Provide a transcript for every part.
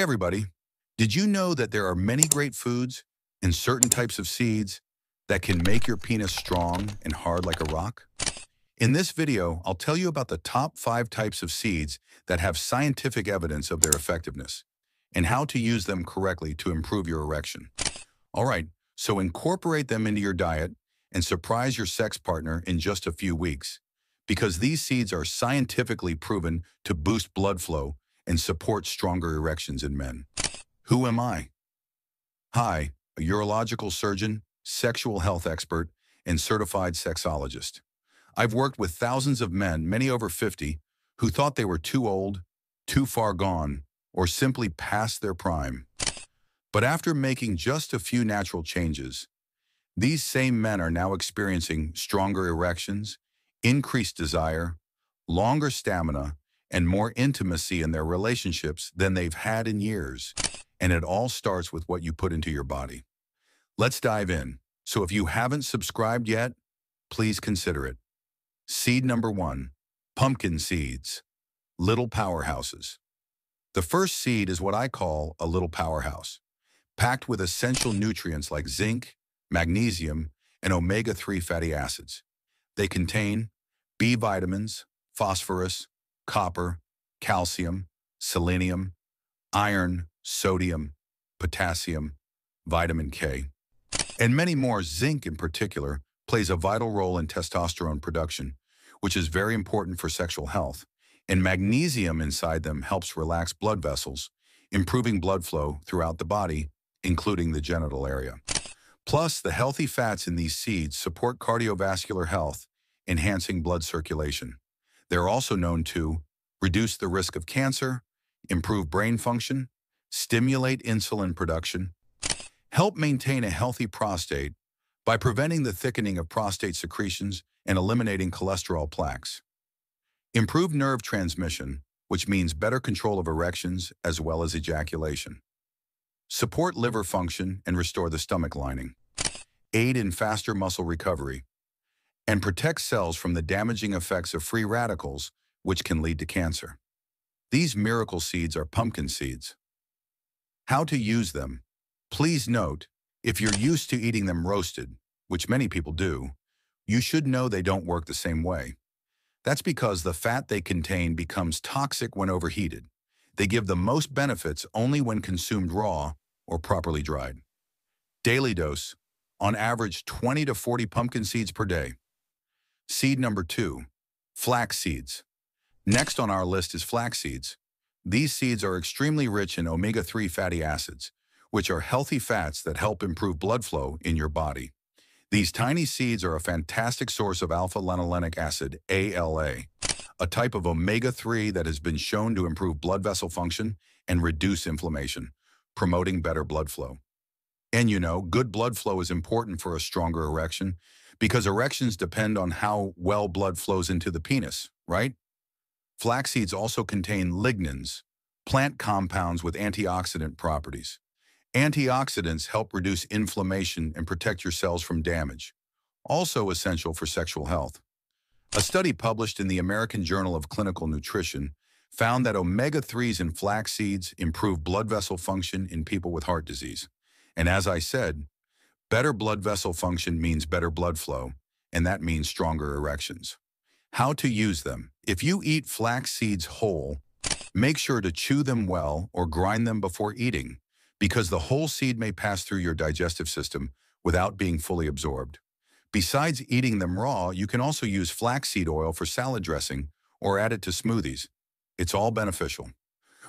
Everybody. Did you know that there are many great foods and certain types of seeds that can make your penis strong and hard like a rock? In this video, I'll tell you about the top five types of seeds that have scientific evidence of their effectiveness and how to use them correctly to improve your erection. All right, so incorporate them into your diet and surprise your sex partner in just a few weeks because these seeds are scientifically proven to boost blood flow and support stronger erections in men. Who am I? Hi, a urological surgeon, sexual health expert, and certified sexologist. I've worked with thousands of men, many over 50, who thought they were too old, too far gone, or simply past their prime. But after making just a few natural changes, these same men are now experiencing stronger erections, increased desire, longer stamina, and more intimacy in their relationships than they've had in years. And it all starts with what you put into your body. Let's dive in. So if you haven't subscribed yet, please consider it. Seed number one, pumpkin seeds, little powerhouses. The first seed is what I call a little powerhouse, packed with essential nutrients like zinc, magnesium, and omega-3 fatty acids. They contain B vitamins, phosphorus, copper, calcium, selenium, iron, sodium, potassium, vitamin K, and many more. Zinc in particular plays a vital role in testosterone production, which is very important for sexual health. And magnesium inside them helps relax blood vessels, improving blood flow throughout the body, including the genital area. Plus, the healthy fats in these seeds support cardiovascular health, enhancing blood circulation. They're also known to reduce the risk of cancer, improve brain function, stimulate insulin production, help maintain a healthy prostate by preventing the thickening of prostate secretions and eliminating cholesterol plaques. Improve nerve transmission, which means better control of erections as well as ejaculation. Support liver function and restore the stomach lining. Aid in faster muscle recovery, and protect cells from the damaging effects of free radicals, which can lead to cancer. These miracle seeds are pumpkin seeds. How to use them. Please note, if you're used to eating them roasted, which many people do, you should know they don't work the same way. That's because the fat they contain becomes toxic when overheated. They give the most benefits only when consumed raw or properly dried. Daily dose, on average 20 to 40 pumpkin seeds per day. Seed number two, flax seeds. Next on our list is flax seeds. These seeds are extremely rich in omega-3 fatty acids, which are healthy fats that help improve blood flow in your body. These tiny seeds are a fantastic source of alpha-linolenic acid, ALA, a type of omega-3 that has been shown to improve blood vessel function and reduce inflammation, promoting better blood flow. And you know, good blood flow is important for a stronger erection because erections depend on how well blood flows into the penis, right? Flax seeds also contain lignans, plant compounds with antioxidant properties. Antioxidants help reduce inflammation and protect your cells from damage, also essential for sexual health. A study published in the American Journal of Clinical Nutrition found that omega-3s in flax seeds improve blood vessel function in people with heart disease. And as I said, better blood vessel function means better blood flow, and that means stronger erections. How to use them. If you eat flax seeds whole, make sure to chew them well or grind them before eating, because the whole seed may pass through your digestive system without being fully absorbed. Besides eating them raw, you can also use flaxseed oil for salad dressing or add it to smoothies. It's all beneficial.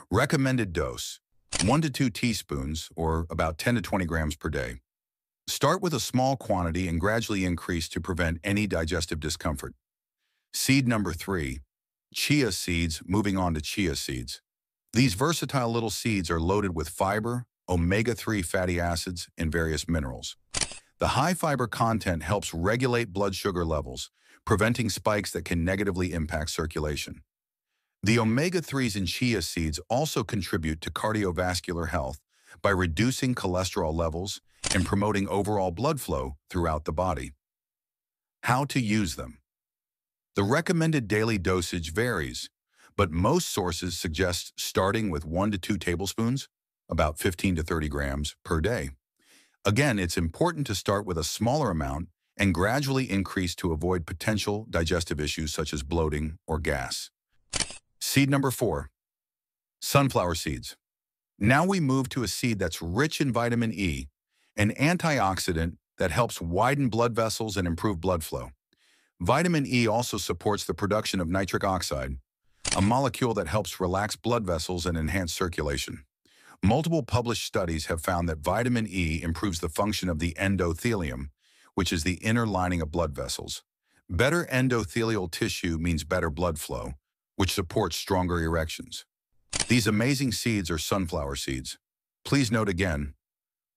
Recommended dose. 1 to 2 teaspoons, or about 10 to 20 grams per day. Start with a small quantity and gradually increase to prevent any digestive discomfort. Seed number 3. Chia seeds, moving on to chia seeds. These versatile little seeds are loaded with fiber, omega-3 fatty acids, and various minerals. The high fiber content helps regulate blood sugar levels, preventing spikes that can negatively impact circulation. The omega-3s in chia seeds also contribute to cardiovascular health by reducing cholesterol levels and promoting overall blood flow throughout the body. How to use them. The recommended daily dosage varies, but most sources suggest starting with 1 to 2 tablespoons about 15 to 30 grams per day. Again, it's important to start with a smaller amount and gradually increase to avoid potential digestive issues such as bloating or gas. Seed number four, sunflower seeds. Now we move to a seed that's rich in vitamin E, an antioxidant that helps widen blood vessels and improve blood flow. Vitamin E also supports the production of nitric oxide, a molecule that helps relax blood vessels and enhance circulation. Multiple published studies have found that vitamin E improves the function of the endothelium, which is the inner lining of blood vessels. Better endothelial tissue means better blood flow, which supports stronger erections. These amazing seeds are sunflower seeds. Please note again,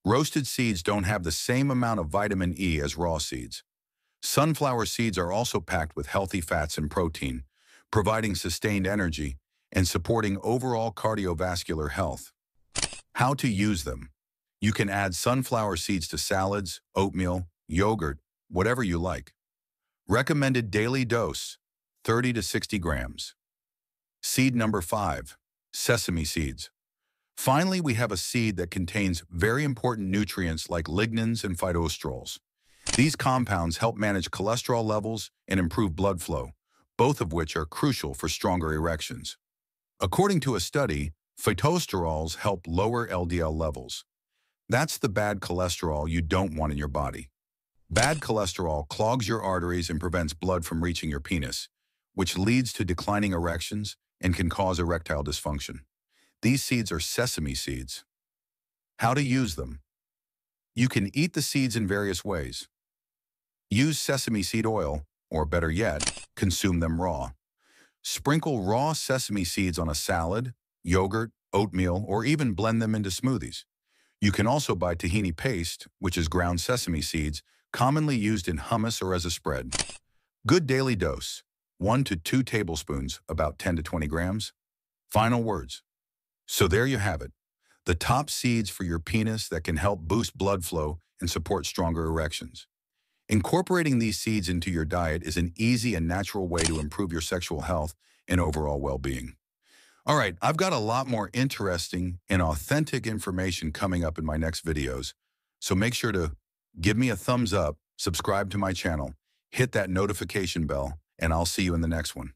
roasted seeds don't have the same amount of vitamin E as raw seeds. Sunflower seeds are also packed with healthy fats and protein, providing sustained energy and supporting overall cardiovascular health. How to use them. You can add sunflower seeds to salads, oatmeal, yogurt, whatever you like. Recommended daily dose, 30 to 60 grams. Seed number five, sesame seeds. Finally, we have a seed that contains very important nutrients like lignans and phytosterols. These compounds help manage cholesterol levels and improve blood flow, both of which are crucial for stronger erections. According to a study, phytosterols help lower LDL levels. That's the bad cholesterol you don't want in your body. Bad cholesterol clogs your arteries and prevents blood from reaching your penis, which leads to declining erections and can cause erectile dysfunction. These seeds are sesame seeds. How to use them. You can eat the seeds in various ways. Use sesame seed oil, or better yet, consume them raw. Sprinkle raw sesame seeds on a salad, yogurt, oatmeal, or even blend them into smoothies. You can also buy tahini paste, which is ground sesame seeds, commonly used in hummus or as a spread. Good daily dose, 1 to 2 tablespoons, about 10 to 20 grams. Final words. So there you have it, the top seeds for your penis that can help boost blood flow and support stronger erections. Incorporating these seeds into your diet is an easy and natural way to improve your sexual health and overall well-being. All right, I've got a lot more interesting and authentic information coming up in my next videos, so make sure to give me a thumbs up, subscribe to my channel, hit that notification bell, and I'll see you in the next one.